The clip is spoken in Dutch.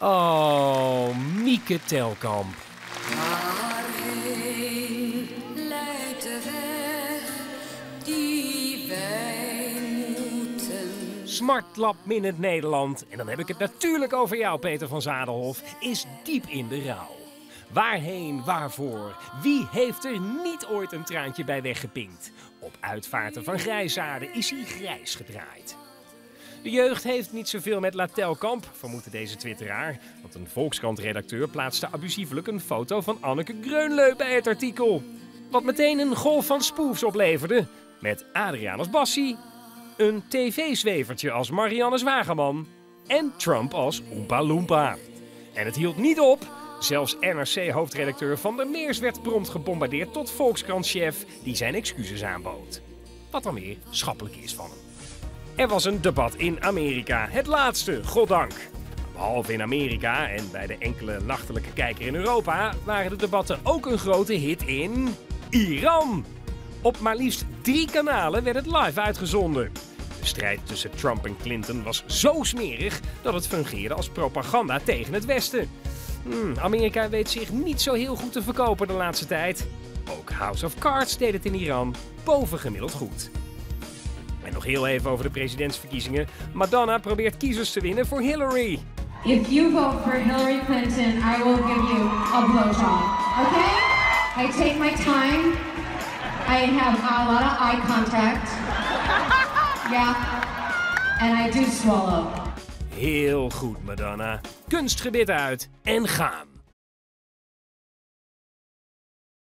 Oh, Mieke Telkamp. Waarheen leidt de weg die wij moeten? Smartlab Minute Nederland, en dan heb ik het natuurlijk over jou, Peter van Zadelhof, is diep in de rouw. Waarheen, waarvoor? Wie heeft er niet ooit een traantje bij weggepinkt? Op uitvaarten van grijsaarden is hij grijs gedraaid. De jeugd heeft niet zoveel met Latelkamp, vermoedde deze twitteraar. Want een Volkskrant-redacteur plaatste abusievelijk een foto van Anneke Greunleu bij het artikel. Wat meteen een golf van spoofs opleverde. Met Adriaan als Bassie, een tv-zwevertje als Marianne Zwageman en Trump als Oompa Loompa. En het hield niet op. Zelfs NRC-hoofdredacteur Van der Meers werd prompt gebombardeerd tot Volkskrant-chef die zijn excuses aanbood. Wat dan weer schappelijk is van hem. Er was een debat in Amerika, het laatste, goddank. Behalve in Amerika en bij de enkele nachtelijke kijker in Europa waren de debatten ook een grote hit in Iran. Op maar liefst drie kanalen werd het live uitgezonden. De strijd tussen Trump en Clinton was zo smerig dat het fungeerde als propaganda tegen het Westen. Hmm, Amerika weet zich niet zo heel goed te verkopen de laatste tijd. Ook House of Cards deed het in Iran bovengemiddeld goed. En nog heel even over de presidentsverkiezingen. Madonna probeert kiezers te winnen voor Hillary. If you vote for Hillary Clinton, I will give you a blowjob. Okay? I take my time. I have a lot of eye contact. Yeah. And I do swallow. Heel goed, Madonna. Kunstgebit uit en gaan.